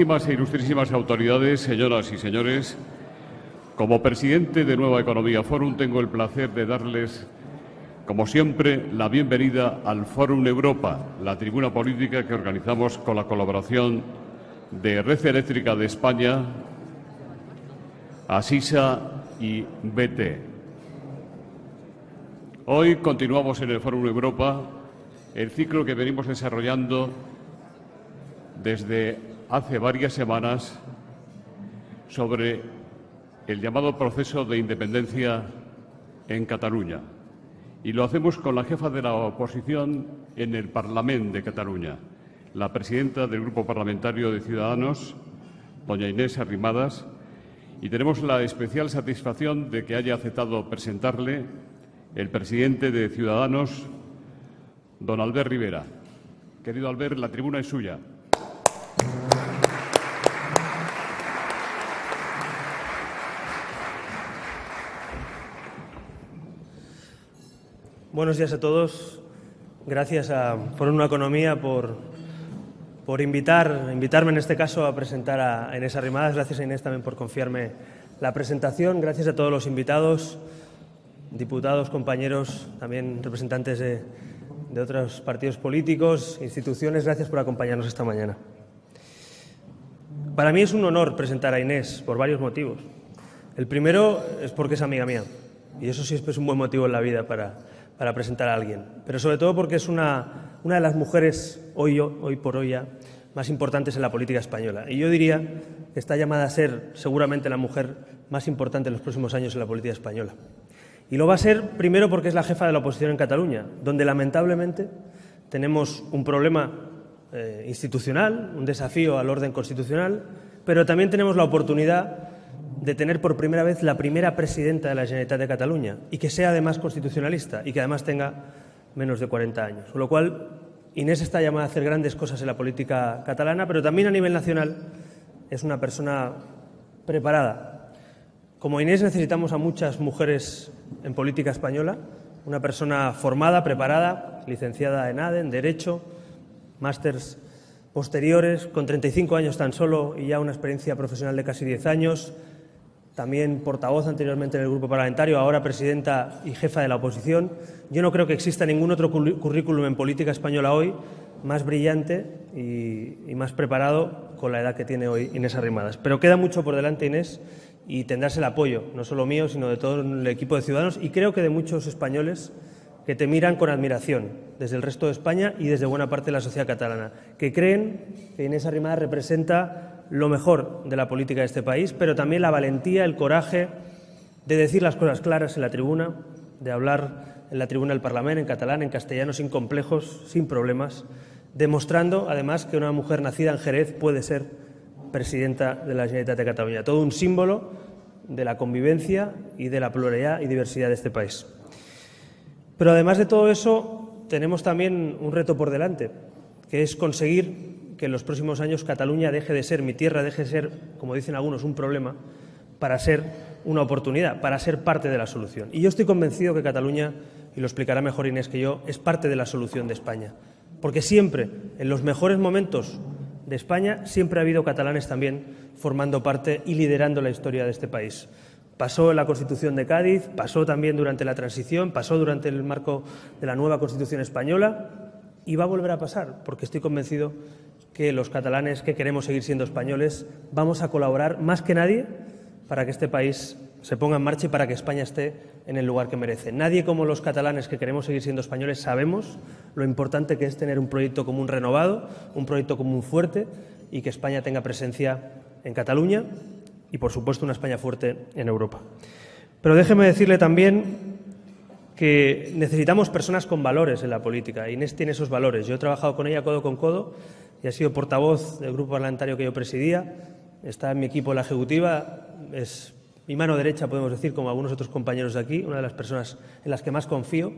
Excelentísimas e ilustrísimas autoridades, señoras y señores, como presidente de Nueva Economía Forum tengo el placer de darles, como siempre, la bienvenida al Fórum Europa, la tribuna política que organizamos con la colaboración de Red Eléctrica de España, Asisa y BT. Hoy continuamos en el Fórum Europa el ciclo que venimos desarrollando desde hace varias semanas sobre el llamado proceso de independencia en Cataluña. Y lo hacemos con la jefa de la oposición en el Parlamento de Cataluña, la presidenta del Grupo Parlamentario de Ciudadanos, doña Inés Arrimadas, y tenemos la especial satisfacción de que haya aceptado presentarle el presidente de Ciudadanos, don Albert Rivera. Querido Albert, la tribuna es suya. Buenos días a todos. Gracias a Forum Una Economía por, por invitar, invitarme en este caso a presentar a Inés Arrimadas. Gracias a Inés también por confiarme la presentación. Gracias a todos los invitados, diputados, compañeros, también representantes de, de otros partidos políticos, instituciones. Gracias por acompañarnos esta mañana. Para mí es un honor presentar a Inés por varios motivos. El primero es porque es amiga mía. Y eso sí es un buen motivo en la vida para, para presentar a alguien, pero sobre todo porque es una, una de las mujeres hoy, hoy por hoy más importantes en la política española. Y yo diría que está llamada a ser seguramente la mujer más importante en los próximos años en la política española. Y lo va a ser primero porque es la jefa de la oposición en Cataluña, donde lamentablemente tenemos un problema eh, institucional, un desafío al orden constitucional, pero también tenemos la oportunidad de tener por primera vez la primera presidenta de la Generalitat de Cataluña y que sea además constitucionalista y que además tenga menos de 40 años. Con lo cual, Inés está llamada a hacer grandes cosas en la política catalana, pero también a nivel nacional es una persona preparada. Como Inés necesitamos a muchas mujeres en política española, una persona formada, preparada, licenciada en ADE, en Derecho, másters posteriores, con 35 años tan solo y ya una experiencia profesional de casi 10 años, también portavoz anteriormente en el grupo parlamentario, ahora presidenta y jefa de la oposición. Yo no creo que exista ningún otro currículum en política española hoy más brillante y, más preparado con la edad que tiene hoy Inés Arrimadas. Pero queda mucho por delante, Inés, y tendrás el apoyo, no solo mío, sino de todo el equipo de Ciudadanos y creo que de muchos españoles que te miran con admiración desde el resto de España y desde buena parte de la sociedad catalana, que creen que Inés Arrimadas representa lo mejor de la política de este país, pero también la valentía, el coraje de decir las cosas claras en la tribuna, de hablar en la tribuna del Parlamento en catalán, en castellano, sin complejos, sin problemas, demostrando además que una mujer nacida en Jerez puede ser presidenta de la Generalitat de Cataluña. Todo un símbolo de la convivencia y de la pluralidad y diversidad de este país. Pero además de todo eso, tenemos también un reto por delante, que es conseguir que en los próximos años Cataluña deje de ser, mi tierra deje de ser, como dicen algunos, un problema para ser una oportunidad, para ser parte de la solución. Y yo estoy convencido que Cataluña, y lo explicará mejor Inés que yo, es parte de la solución de España. Porque siempre, en los mejores momentos de España, siempre ha habido catalanes también formando parte y liderando la historia de este país. Pasó en la Constitución de Cádiz, pasó también durante la transición, pasó durante el marco de la nueva Constitución española y va a volver a pasar, porque estoy convencido que los catalanes que queremos seguir siendo españoles vamos a colaborar más que nadie para que este país se ponga en marcha y para que España esté en el lugar que merece. Nadie como los catalanes que queremos seguir siendo españoles sabemos lo importante que es tener un proyecto común renovado, un proyecto común fuerte y que España tenga presencia en Cataluña y, por supuesto, una España fuerte en Europa. Pero déjeme decirle también que necesitamos personas con valores en la política. Inés tiene esos valores. Yo he trabajado con ella codo con codo y ha sido portavoz del grupo parlamentario que yo presidía, está en mi equipo la ejecutiva, es mi mano derecha, podemos decir, como algunos otros compañeros de aquí, una de las personas en las que más confío,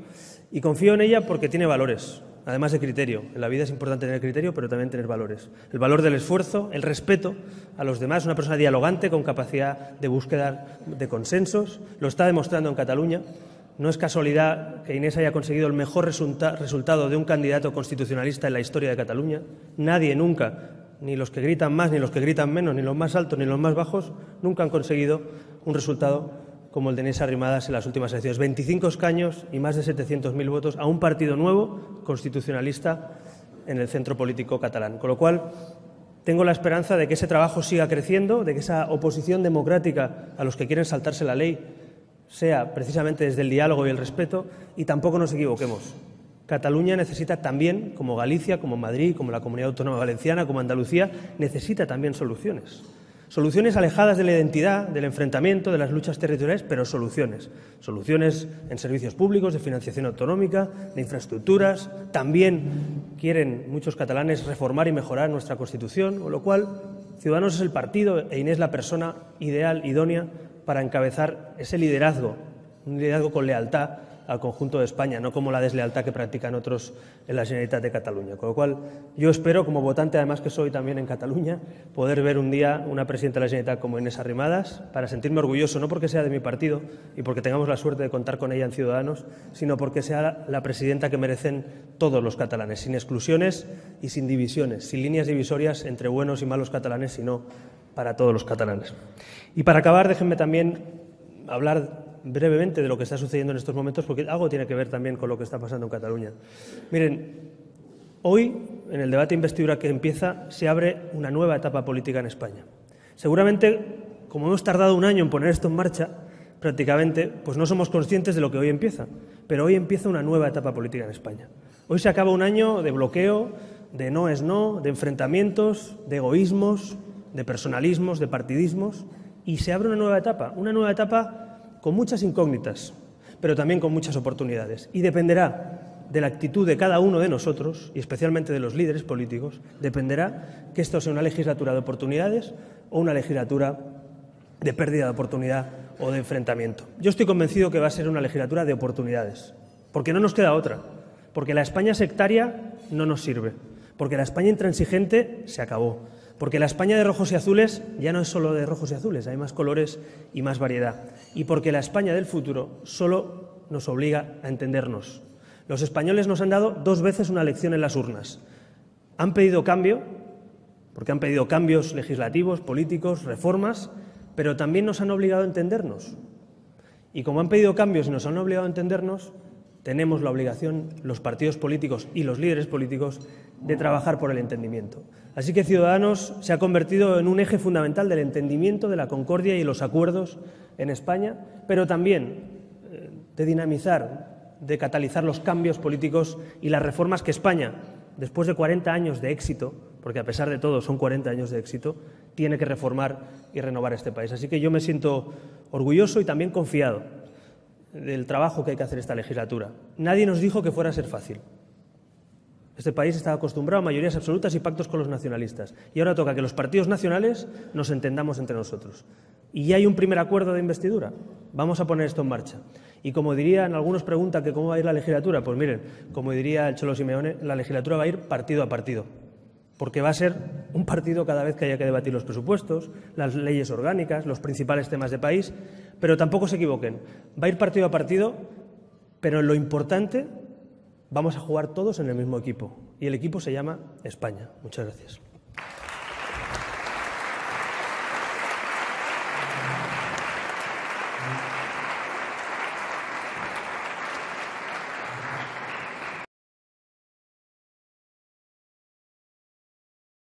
y confío en ella porque tiene valores, además de criterio. En la vida es importante tener criterio, pero también tener valores. El valor del esfuerzo, el respeto a los demás, una persona dialogante con capacidad de búsqueda de consensos, lo está demostrando en Cataluña. No es casualidad que Inés haya conseguido el mejor resultado de un candidato constitucionalista en la historia de Cataluña. Nadie nunca ni los que gritan más, ni los que gritan menos, ni los más altos, ni los más bajos, nunca han conseguido un resultado como el de Inés Arrimadas en las últimas elecciones. 25 escaños y más de 700.000 votos a un partido nuevo, constitucionalista, en el centro político catalán. Con lo cual, tengo la esperanza de que ese trabajo siga creciendo, de que esa oposición democrática a los que quieren saltarse la ley sea precisamente desde el diálogo y el respeto, y tampoco nos equivoquemos. Cataluña necesita también, como Galicia, como Madrid, como la Comunidad Autónoma Valenciana, como Andalucía, necesita también soluciones. Soluciones alejadas de la identidad, del enfrentamiento, de las luchas territoriales, pero soluciones. Soluciones en servicios públicos, de financiación autonómica, de infraestructuras. También quieren muchos catalanes reformar y mejorar nuestra Constitución, con lo cual Ciudadanos es el partido e Inés la persona ideal, idónea, para encabezar ese liderazgo, un liderazgo con lealtad al conjunto de España, no como la deslealtad que practican otros en la Generalitat de Cataluña. Con lo cual, yo espero, como votante, además que soy también en Cataluña, poder ver un día una presidenta de la Generalitat como Inés Arrimadas, para sentirme orgulloso, no porque sea de mi partido y porque tengamos la suerte de contar con ella en Ciudadanos, sino porque sea la presidenta que merecen todos los catalanes, sin exclusiones y sin divisiones, sin líneas divisorias entre buenos y malos catalanes, sino para todos los catalanes. Y para acabar, déjenme también hablar brevemente de lo que está sucediendo en estos momentos, porque algo tiene que ver también con lo que está pasando en Cataluña. Miren, hoy, en el debate de investidura que empieza, se abre una nueva etapa política en España. Seguramente, como hemos tardado un año en poner esto en marcha, prácticamente, pues no somos conscientes de lo que hoy empieza. Pero hoy empieza una nueva etapa política en España. Hoy se acaba un año de bloqueo, de no es no, de enfrentamientos, de egoísmos, de personalismos, de partidismos, y se abre una nueva etapa, una nueva etapa con muchas incógnitas, pero también con muchas oportunidades. Y dependerá de la actitud de cada uno de nosotros, y especialmente de los líderes políticos, dependerá que esto sea una legislatura de oportunidades o una legislatura de pérdida de oportunidad o de enfrentamiento. Yo estoy convencido que va a ser una legislatura de oportunidades, porque no nos queda otra, porque la España sectaria no nos sirve, porque la España intransigente se acabó, porque la España de rojos y azules ya no es solo de rojos y azules, hay más colores y más variedad. Y porque la España del futuro solo nos obliga a entendernos. Los españoles nos han dado dos veces una lección en las urnas. Han pedido cambio, porque han pedido cambios legislativos, políticos, reformas, pero también nos han obligado a entendernos. Y como han pedido cambios y nos han obligado a entendernos, tenemos la obligación, los partidos políticos y los líderes políticos, de trabajar por el entendimiento. Así que Ciudadanos se ha convertido en un eje fundamental del entendimiento, de la concordia y los acuerdos en España, pero también eh, de dinamizar, de catalizar los cambios políticos y las reformas que España, después de 40 años de éxito, porque a pesar de todo son 40 años de éxito, tiene que reformar y renovar este país. Así que yo me siento orgulloso y también confiado del trabajo que hay que hacer esta legislatura. Nadie nos dijo que fuera a ser fácil. Este país está acostumbrado a mayorías absolutas y pactos con los nacionalistas. Y ahora toca que los partidos nacionales nos entendamos entre nosotros. Y ya hay un primer acuerdo de investidura. Vamos a poner esto en marcha. Y como dirían, algunos preguntan que cómo va a ir la legislatura. Pues miren, como diría el Cholo Simeone, la legislatura va a ir partido a partido. Porque va a ser un partido cada vez que haya que debatir los presupuestos, las leyes orgánicas, los principales temas de país. Pero tampoco se equivoquen. Va a ir partido a partido, pero lo importante vamos a jugar todos en el mismo equipo. Y el equipo se llama España. Muchas gracias.